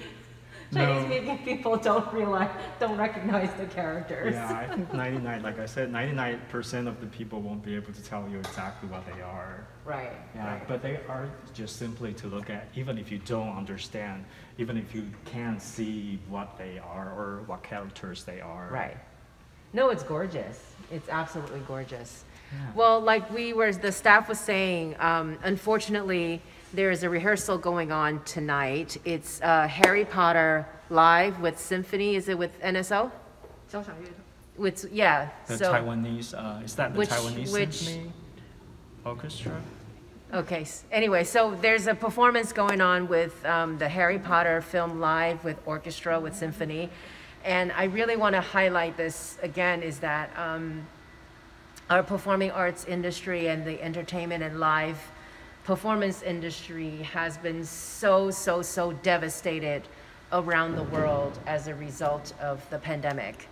Chinese speaking people don't realize, don't recognize the characters. Yeah, I think 99, like I said, 99% of the people won't be able to tell you exactly what they are. Right, Yeah, right. but they are just simply to look at, even if you don't understand, even if you can't see what they are or what characters they are. Right. No, it's gorgeous. It's absolutely gorgeous. Yeah. Well, like we were, the staff was saying, um, unfortunately, there is a rehearsal going on tonight. It's uh, Harry Potter live with symphony. Is it with NSO? With yeah. The so, Taiwanese uh, is that the which, Taiwanese which, symphony orchestra? Okay. Anyway, so there's a performance going on with um, the Harry Potter film live with orchestra with symphony, and I really want to highlight this again. Is that um, our performing arts industry and the entertainment and live performance industry has been so, so, so devastated around the world as a result of the pandemic.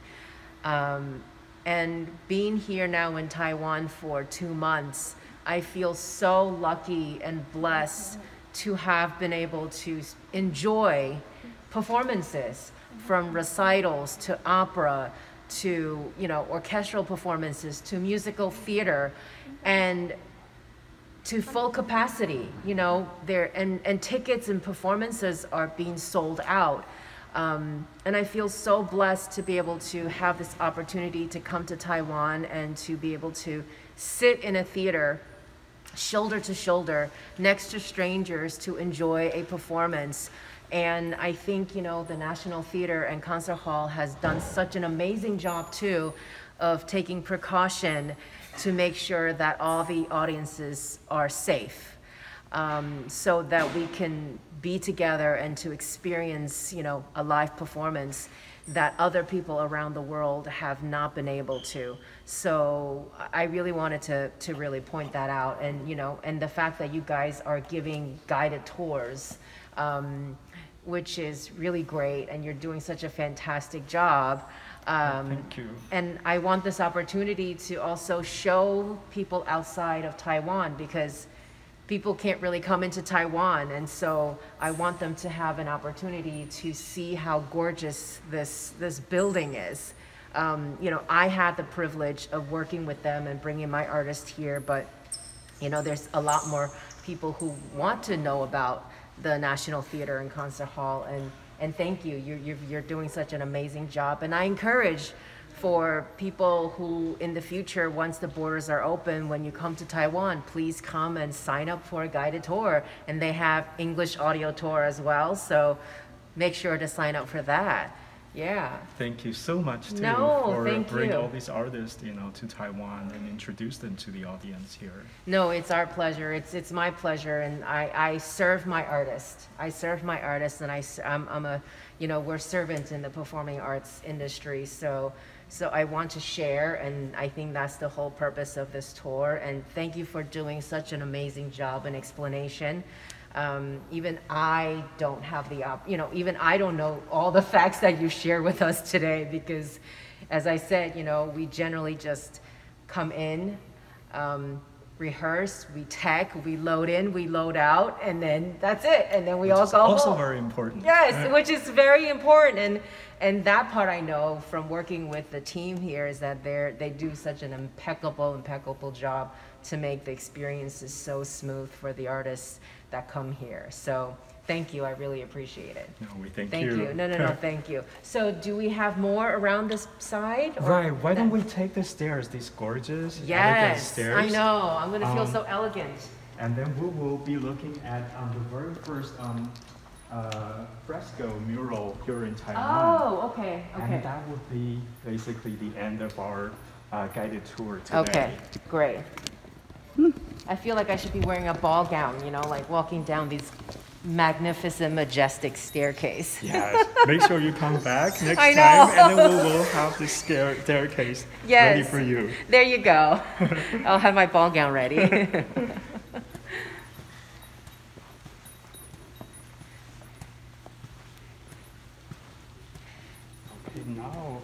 Um, and being here now in Taiwan for two months, I feel so lucky and blessed to have been able to enjoy performances from recitals to opera to you know orchestral performances to musical theater and to full capacity you know there and and tickets and performances are being sold out um, and i feel so blessed to be able to have this opportunity to come to taiwan and to be able to sit in a theater shoulder to shoulder next to strangers to enjoy a performance. And I think, you know, the National Theater and Concert Hall has done such an amazing job too of taking precaution to make sure that all the audiences are safe. Um, so that we can be together and to experience, you know, a live performance that other people around the world have not been able to. So I really wanted to, to really point that out. And, you know, and the fact that you guys are giving guided tours, um, which is really great, and you're doing such a fantastic job. Um, Thank you. and I want this opportunity to also show people outside of Taiwan because people can't really come into Taiwan. And so I want them to have an opportunity to see how gorgeous this, this building is. Um, you know, I had the privilege of working with them and bringing my artist here, but you know, there's a lot more people who want to know about the National Theater and Concert Hall. And, and thank you. You're, you're, you're doing such an amazing job. And I encourage for people who, in the future, once the borders are open, when you come to Taiwan, please come and sign up for a guided tour. And they have English audio tour as well. So make sure to sign up for that. Yeah. Thank you so much too No, for bringing all these artists, you know, to Taiwan and introduce them to the audience here. No, it's our pleasure. It's it's my pleasure, and I, I serve my artist. I serve my artist, and I I'm, I'm a you know we're servants in the performing arts industry. So so I want to share, and I think that's the whole purpose of this tour. And thank you for doing such an amazing job and explanation. Um, even I don't have the op, you know, even I don't know all the facts that you share with us today because, as I said, you know, we generally just come in, um, rehearse, we tech, we load in, we load out, and then that's it. And then we Which all is go also home. very important. Yes, right? which is very important, and and that part I know from working with the team here is that they're they do such an impeccable, impeccable job to make the experiences so smooth for the artists that come here. So thank you, I really appreciate it. No, we thank, you. Thank you. No, no, no, thank you. So do we have more around this side? or- Right, why don't we take the stairs, these gorgeous, elegant Yes, stairs? I know. I'm gonna feel Um, so elegant. And then we will be looking at um, the very first um, uh, fresco mural here in Taiwan. Oh, okay, okay. And that would be basically the end of our uh, guided tour today. Okay, great. I feel like I should be wearing a ball gown, you know, like walking down these magnificent, majestic staircase. Yes. Make sure you come back next I time, and then we will have this stair- staircase ready for you. There you go. I'll have my ball gown ready. Okay, now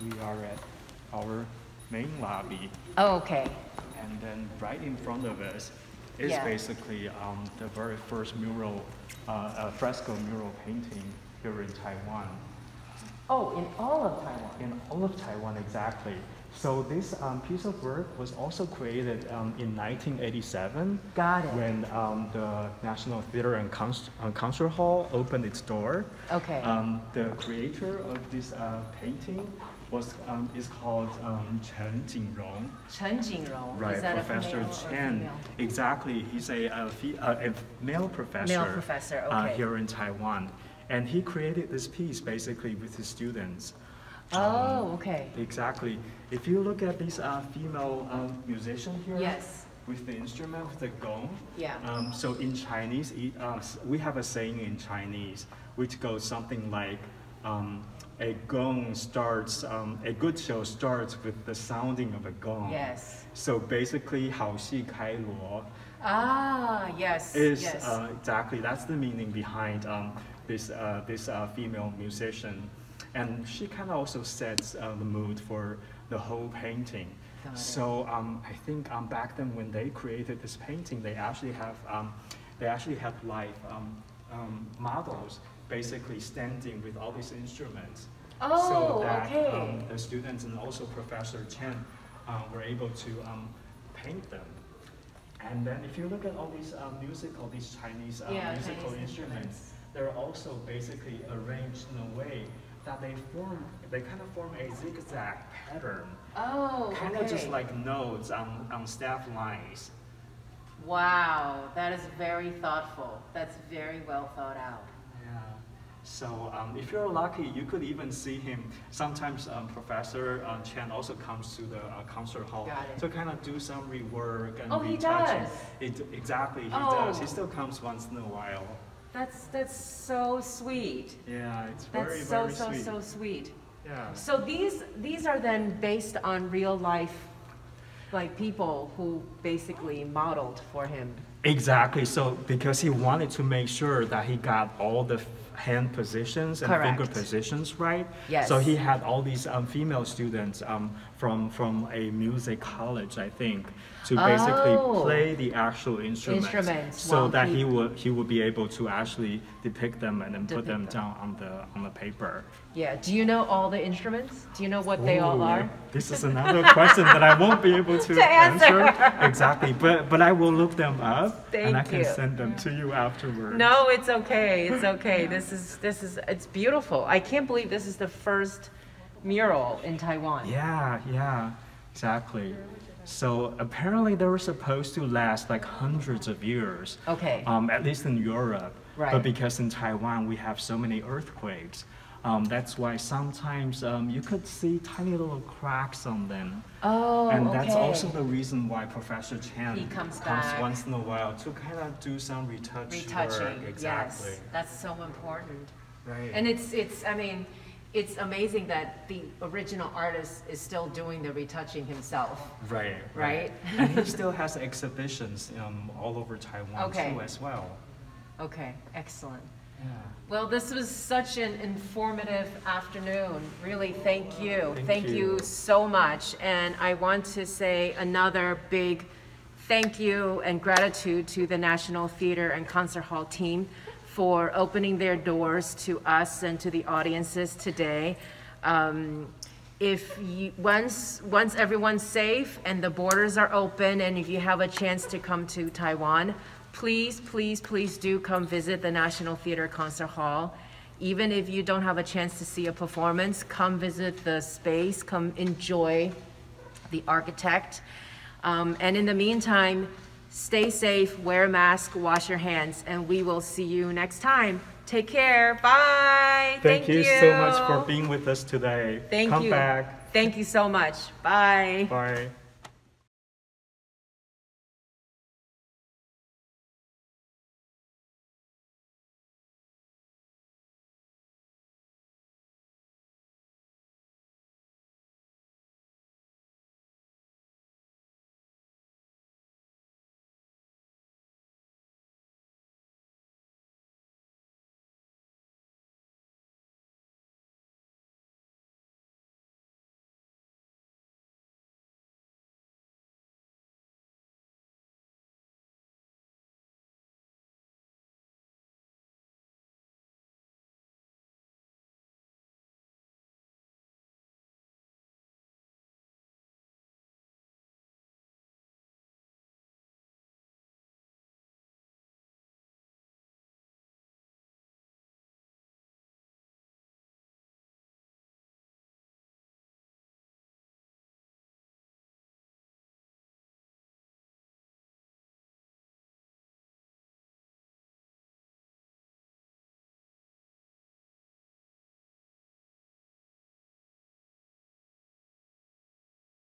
we are at our main lobby, oh, okay. And then right in front of us is Yeah. basically um, the very first mural, uh, uh, fresco mural painting here in Taiwan. Oh, in all of Taiwan. In all of Taiwan, exactly. So this um, piece of work was also created um, in 1987 Got it. when um, the National Theater and uh, Concert Hall opened its door. Okay. Um, the creator of this uh, painting was um, is called um, Chen Jingrong. Chen Jingrong. Right, Professor a male or Chen. Exactly, he's a, a, uh, a male professor. Male professor, uh, here in Taiwan, and he created this piece basically with his students. Oh, okay. Exactly. If you look at this uh, female um, musician here, Yes. with the instrument, with the gong. Yeah. Um, so in Chinese, it, uh, we have a saying in Chinese which goes something like, um, "A gong starts. Um, a good show starts with the sounding of a gong." Yes. So basically, 好戏开锣 Ah, yes. is yes. uh, exactly that's the meaning behind um, this uh, this uh, female musician, and she kind of also sets uh, the mood for the whole painting. Got it. So um, I think um, back then when they created this painting, they actually have um, they actually have live um, um, models basically standing with all these instruments. Oh, so that okay. um, the students and also Professor Chen uh, were able to um, paint them. And then if you look at all these uh, musical, these Chinese uh, Yeah, musical Chinese instruments, instruments. they're also basically arranged in a way that they form, they kind of form a zigzag pattern, oh, kind okay. of just like nodes on, on staff lines. Wow, that is very thoughtful. That's very well thought out. So um, if you're lucky, you could even see him. Sometimes um, Professor uh, Chen also comes to the uh, concert hall to kind of do some rework and Oh, he does? It, exactly, he Oh. does. He still comes once in a while. That's that's so sweet. Yeah, it's That's very, so very so sweet. so sweet. yeah. So these these are then based on real life like people who basically modeled for him. Exactly. So because he wanted to make sure that he got all the hand positions and finger positions right. Yes. So he had all these um, female students um, from from a music college, I think, to basically Oh. play the actual instruments. Instruments So that he would he would be able to actually depict them and then put them them. down on the on the paper. Yeah. Do you know all the instruments? Do you know what they all are? This is another question that I won't be able to, To answer. Exactly, but but I will look them up and I can you. send them to you afterwards. No, it's okay. It's okay. This is this is it's beautiful. I can't believe this is the first mural in Taiwan. Yeah, yeah, exactly. So apparently they were supposed to last like hundreds of years. Okay. Um, at least in Europe. Right. But because in Taiwan we have so many earthquakes, um, that's why sometimes um, you could see tiny little cracks on them. Oh, and okay. that's also the reason why Professor Chen He comes back. once in a while to kind of do some retouch retouching. work. Exactly. Yes, that's so important. Right. And it's it's I mean, it's amazing that the original artist is still doing the retouching himself. Right, Right? and he still has exhibitions um, all over Taiwan Okay. too, as well. Okay, excellent. Yeah. Well, this was such an informative afternoon. Really, thank you. Thank you you. so much. And I want to say another big thank you and gratitude to the National Theater and Concert Hall team for opening their doors to us and to the audiences today. Um, if you, once, once everyone's safe and the borders are open, and if you have a chance to come to Taiwan, please, please, please do come visit the National Theater Concert Hall. Even if you don't have a chance to see a performance, come visit the space, come enjoy the architect. Um, and in the meantime, stay safe, wear a mask, wash your hands, and we will see you next time. Take care. Bye. Thank, you, so much for being with us today. Thank Come you. back. Thank you so much. Bye. Bye.